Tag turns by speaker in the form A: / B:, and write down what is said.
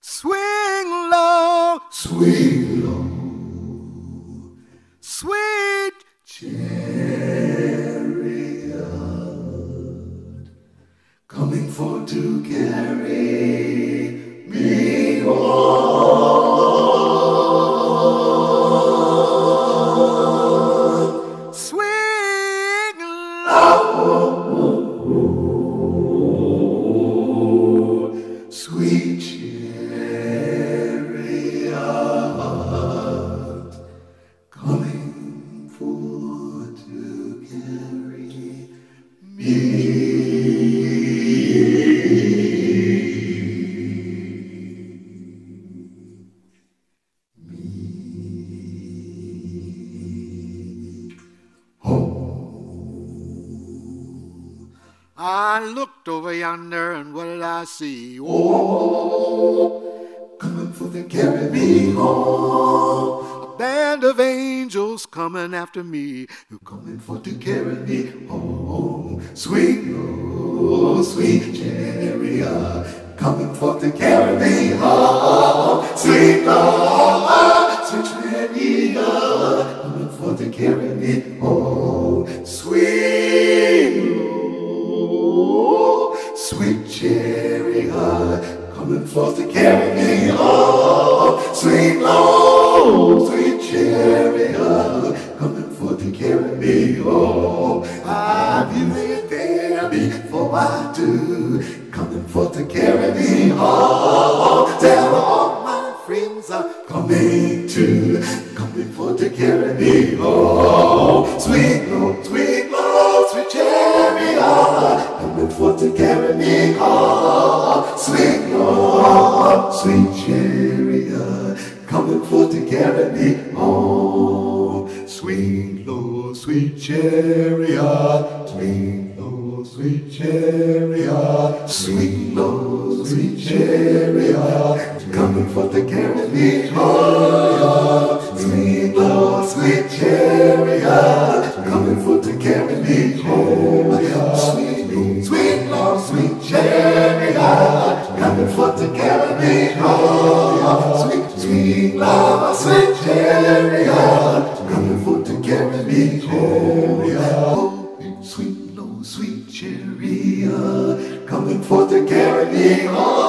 A: Swing low,
B: Swing low,
A: sweet
B: coming for to carry me home.
A: I looked over yonder and what did I see? Oh,
B: coming for me home.
A: a band of angels coming after me.
B: You're coming for to carry me home. Sweet, oh, sweet chariot, coming for to carry me home. Sweet, oh, sweet chariot, coming for to carry me home. Sweet, oh, sweet chariot, coming for to carry me me home. I'll be right there before I do, coming for to carry me home. Tell all my friends are coming to, coming for to carry me oh, home. Sweet Lord, oh, sweet Lord, sweet chariot, coming for to carry me home. Sweet Lord, sweet chariot, coming for to carry me home. Sweet chariot, sweet Lord, sweet chariot, sweet Lord, sweet chariot, coming for to carry me home. Sweet Lord, sweet chariot, coming for to carry me home.